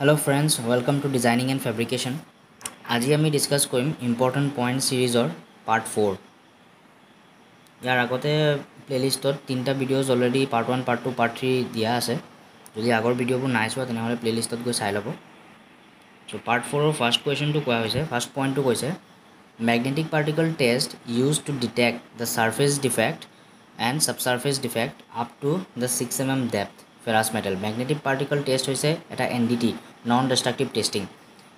Hello' friends welcome to designing and fabrication আজি আমি discuss কৰিম ইম্পৰ্টেণ্ট পইণ্ট ছিৰিজৰ পাৰ্ট ফ'ৰ ইয়াৰ আগতে প্লে'লিষ্টত তিনিটা videos already part one part two part three দিয়া আছে যদি আগৰ ভিডিঅ'বোৰ নাই চোৱা তেনেহ'লে প্লে'লিষ্টত গৈ চাই ল'ব চ' পাৰ্ট ফ'ৰৰ ফাৰ্ষ্ট কুৱেশ্যনটো কোৱা হৈছে ফাৰ্ষ্ট পইণ্টটো কৈছে magnetic particle test use to detect the surface defect and subsurface defect up to the six M M depth ferrous metal magnetic particle test হৈছে এটা N D T non destructive testing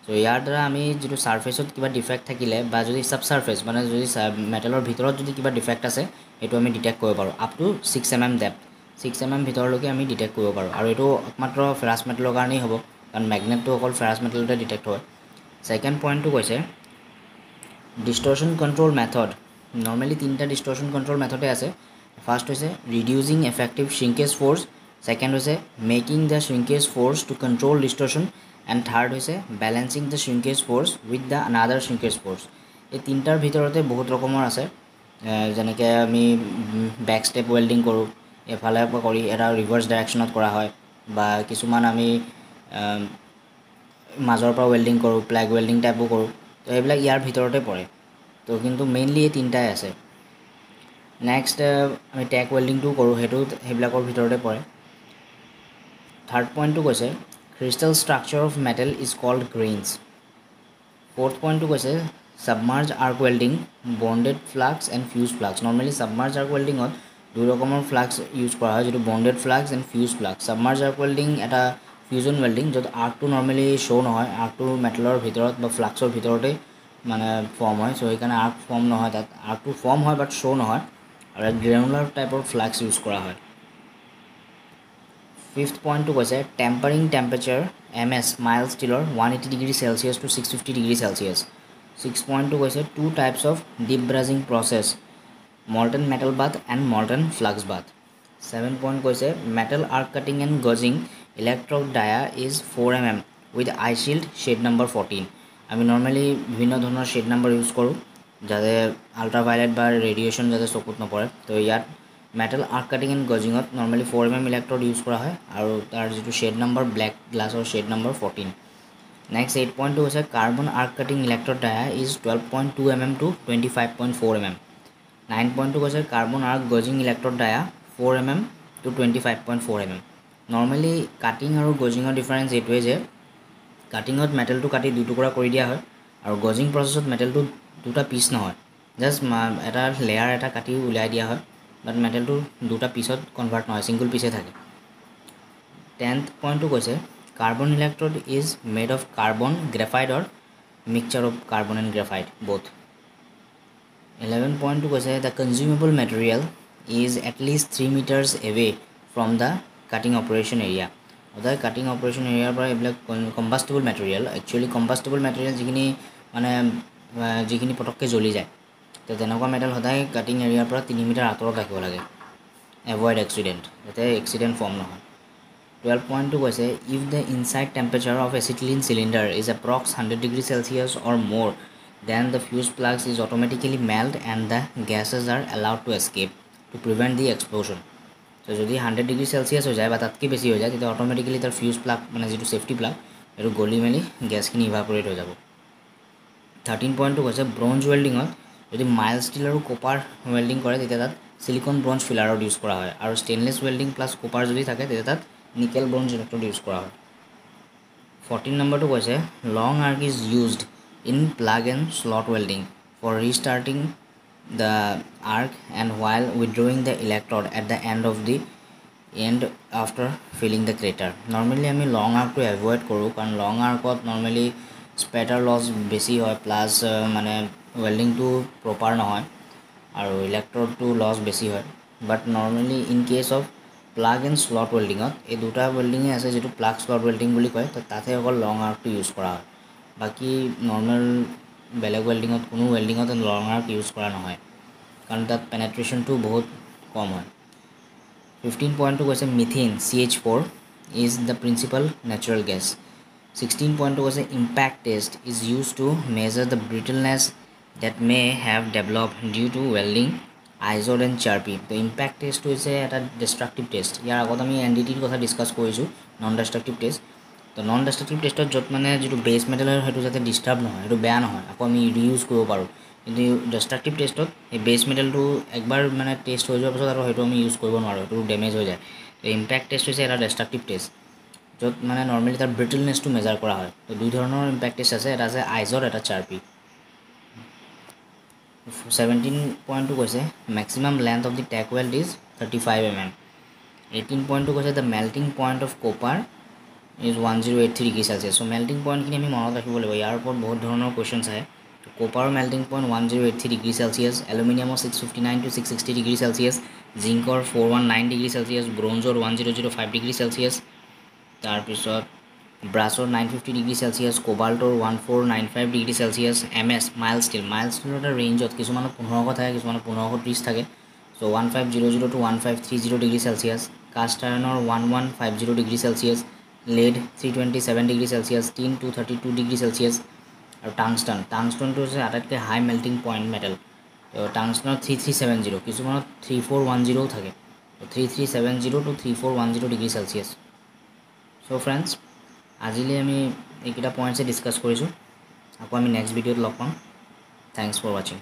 so' ইয়াৰ দ্বাৰা আমি যিটো ছাৰ্ফেচত কিবা defect থাকিলে বা যদি sub surface মানে যদি মেটেলৰ ভিতৰত যদি কিবা ডিফেক্ট আছে সেইটো আমি ডিটেক্ট কৰিব পাৰোঁ up to six M M depth six M M ভিতৰলৈকে আমি ডিটেক্ট কৰিব পাৰোঁ আৰু এইটো একমাত্ৰ ফেৰাছ মেটেলৰ কাৰণেই হ'ব কাৰণ মেগনেটটো অকল ফেৰাছ মেটেলতে ডিটেক্ট হয়। ছেকেণ্ড পইণ্টটো কৈছে ডিষ্টৰশ্যন কণ্ট্ৰল মেথড নৰ্মেলি তিনিটা ডিষ্টৰশ্যন কণ্ট্ৰল মেথডে আছে। ফাৰ্ষ্ট হৈছে reducing effective shrinkage force second হৈছে making the shrinkage force to control distortion and third হৈছে balancing the shrinkage force with the another shrinkage force এই তিনিটাৰ ভিতৰতে বহুত ৰকমৰ আছে। যেনেকৈ আমি বেক ষ্টেপ ৱেল্ডিং কৰোঁ এফালে কৰি এটা ৰিভাৰ্ছ ডাইৰেকশ্যনত কৰা হয় বা কিছুমান আমি মাজৰ পৰা ৱেল্ডিং কৰোঁ প্লেগ ৱেল্ডিং টাইপো কৰোঁ তো সেইবিলাক ইয়াৰ ভিতৰতে পৰে। তো কিন্তু মেইনলি এই তিনিটাই আছে। নেক্সট আমি টেক ৱেল্ডিংটোও কৰোঁ সেইটো সেইবিলাকৰ ভিতৰতে পৰে। থাৰ্ড পইণ্টটো কৈছে crystal structure of metal is called grains fourth পইণ্টটো কৈছে submerged arc welding bonded flux and fused flux normally submerged arc ৱেল্ডিঙত দুই ৰকমৰ ফ্লাক্স ইউজ কৰা হয় যিটো bonded flux and fused flux submerged arc welding এটা ফিউজন ৱেল্ডিং য'ত আৰ্কটো নৰ্মেলি শ্ব' নহয় আৰ্কটো মেটেলৰ ভিতৰত বা ফ্লাক্সৰ ভিতৰতেই মানে ফৰ্ম হয় চ' সেইকাৰণে আৰ্ক ফৰ্ম নহয় তাত আৰ্কটো ফৰ্ম হয় বাট শ্ব' নহয়। আৰু গ্ৰেনুলাৰ টাইপৰ ফ্লাক্স ইউজ কৰা হয়। ফিফথ পইণ্টটো কৈছে tempering temperature M S mild ষ্টিলৰ one eighty degree Celsius to six fifty degree Celsius six পইণ্টটো কৈছে two types of dip brazing process molten metal bath and molten flux bath seven point কৈছে metal arc cutting and gouging electrode dia is four M M with eye shield shade number fourteen আমি normally বিভিন্ন ধৰণৰ shed number use কৰোঁ যাতে আল্ট্ৰাভাইলেট বা radiation যাতে চকুত নপৰে তো ইয়াত metal arc cutting and গজিঙত normally four M M electrode use কৰা হয় আৰু তাৰ যিটো shade number black গ্লাছৰ shade number fourteen next eight পইণ্টটো হৈছে carbon arc cutting electrode dia is twelve point two M M to twenty five point four M M nine পইণ্টটো কৈছে carbon arc gouging electrode dia four M M to twenty five point four M M normally cutting আৰু গজিঙৰ difference এইটোৱে যে কাটিঙত মেটেলটো কাটি দুটুকুৰা কৰি দিয়া হয় আৰু গজিং প্ৰচেছত মেটেলটো দুটা পিচ নহয় জাষ্ট এটা লেয়াৰ এটা কাটি উলিয়াই দিয়া হয় বাট মেটেলটো দুটা পিচত কনভাৰ্ট নহয় ছিংগল পিচে থাকে। টেন্থ পইণ্টটো কৈছে carbon electrode is made of carbon graphite or mixture of carbon and graphite both eleven পইণ্টটো কৈছে the consumable material is at least three metres away from the cutting operation area সদায় cutting operation এৰিয়াৰ পৰা এইবিলাক combustible material actually combustible material যিখিনি মানে যিখিনি পটককৈ জ্বলি যায়। তো তেনেকুৱা মেটেল সদায় কাটিং এৰিয়াৰ পৰা তিনি মিটাৰ আঁতৰত ৰাখিব লাগে। এভইড এক্সিডেণ্ট যাতে এক্সিডেণ্ট ফৰ্ম নহয়। টুৱেল্ভ পইণ্টটো কৈছে if the inside temperature of acetylene cylinder is approx hundred degree Celsius or more then the fuse plugs is automatically melt and the gases are allowed to escape to prevent the explosion তো যদি hundred degree Celsius হৈ যায় বা তাতকৈ বেছি হৈ যায় তেতিয়া অট'মেটিকেলি তাৰ ফিউজ প্লাগ মানে যিটো ছেফটি প্লাগ সেইটো গলি মেলি গেছখিনি ইভাপৰেট হৈ যাব। থাৰ্টিন পইণ্টটো কৈছে ব্ৰঞ্জ ৱেল্ডিঙত যদি মাইল ষ্টিল আৰু কপাৰ ৱেল্ডিং কৰে তেতিয়া তাত চিলিকন ব্ৰঞ্জ ফিলাৰত ইউজ কৰা হয়। আৰু ষ্টেইনলেছ ৱেল্ডিং প্লাছ কপাৰ যদি থাকে তেতিয়া তাত নিকেল ব্ৰঞ্জ ইলেক্ট্ৰড ইউজ কৰা হয়। ফৰ্টিন নম্বৰটো কৈছে long arc is used in plug and slot welding for restarting the arc and while withdrawing the electrode at the end of the end after filling the crater normally আমি long আৰ্কটো avoid কৰোঁ কাৰণ লং আৰ্কত normally স্পেটাৰ loss বেছি হয় plus মানে ৱেল্ডিংটো proper নহয় আৰু ইলেক্ট্ৰডটো loss বেছি হয়। But normally in case of plug and slot ৱেল্ডিঙত এই দুটা ৱেল্ডিঙে আছে যিটো প্লাগ শ্লট ৱেল্ডিং বুলি কয় তো তাতহে অকল লং আৰ্কটো ইউজ কৰা হয়। বাকী নৰ্মেল বেলেগ ৱেল্ডিঙত কোনো ৱেল্ডিঙত লং আৰ্ক ইউজ কৰা নহয় কাৰণ তাত পেনেট্ৰেশ্যনটো বহুত কম হয়। ফিফটিন পইণ্টটো কৈছে methane C H four is the principal natural gas sixteen পইণ্টটো কৈছে impact test is use to measure the brittleness that may have develop due to welding Izod and Charpy তো ইম্পেক্ট টেষ্টটো হৈছে এটা ডিষ্ট্ৰাকটিভ টেষ্ট ইয়াৰ আগত আমি এন ডি টিৰ কথা ডিছকাছ কৰিছোঁ নন ডিষ্ট্ৰাকটিভ টেষ্ট তো নন ডেষ্ট্ৰাকটিভ টেষ্টত য'ত মানে যিটো বেছ মেটেলৰ সেইটো যাতে ডিষ্টাৰ্ব নহয় সেইটো বেয়া নহয় আকৌ আমি ৰিইউজ কৰিব পাৰোঁ। কিন্তু ডেষ্ট্ৰাকটিভ টেষ্টত সেই বেছ মেটেলটো একবাৰ মানে টেষ্ট হৈ যোৱাৰ পাছত আৰু সেইটো আমি ইউজ কৰিব নোৱাৰোঁ সেইটো ডেমেজ হৈ যায়। তো ইম্পেক্ট টেষ্ট হৈছে এটা ডেষ্ট্ৰাকটিভ টেষ্ট য'ত মানে নৰ্মেলি তাৰ ব্ৰিটেলনেছটো মেজাৰ কৰা হয়। তো দুই ধৰণৰ ইম্পেক্ট টেষ্ট আছে এটা আছে আইজৰ এটা চাৰ্পি ছেভেণ্টিন পইণ্টটো কৈছে maximum length of the tack weld is thirty five M M eighteen পইণ্টটো কৈছে the melting point of copper is one zero' eight three degree Celsius so' melting পইণ্টখিনি আমি মনত ৰাখিব লাগিব। ইয়াৰ ওপৰত বহুত ধৰণৰ কুৱেশ্যনছ আহে। কপাৰৰ melting point one zero' eight three degree Celsius এলুমিনিয়ামৰ six fifty nine to six sixty degree Celsius জিংকৰ four one nine degree Celsius ব্ৰঞ্জৰ one zero' zero' five degree Celsius তাৰপিছত ব্ৰাছৰ nine fifty degree Celsius কোবাল্টৰ one four nine five degree Celsius M S mild steel mild ষ্টিলৰ এটা ৰেঞ্জত কিছুমানত পোন্ধৰশ থাকে কিছুমানত পোন্ধৰশ ত্ৰিছ থাকে। So' one five zero' zero' to one five three zero' degree Celsius cast আইৰণৰ one one five zero' degree Celsius lead three twenty seven degree Celsius tin two thirty two degree Celsius আৰু tungsten টাংষ্টনটো হৈছে আটাইতকৈ high melting point metal তো three three seven zero কিছুমানত three four one জিৰ'ও থাকে। Three three seven zero' to three four one zero' degree Celsius so' friends আজিলৈ আমি এইকেইটা পইণ্টছে ডিছকাছ কৰিছোঁ। আকৌ আমি নেক্সট ভিডিঅ'ত লগ পাম। থেংকছ ফৰ ৱাচিং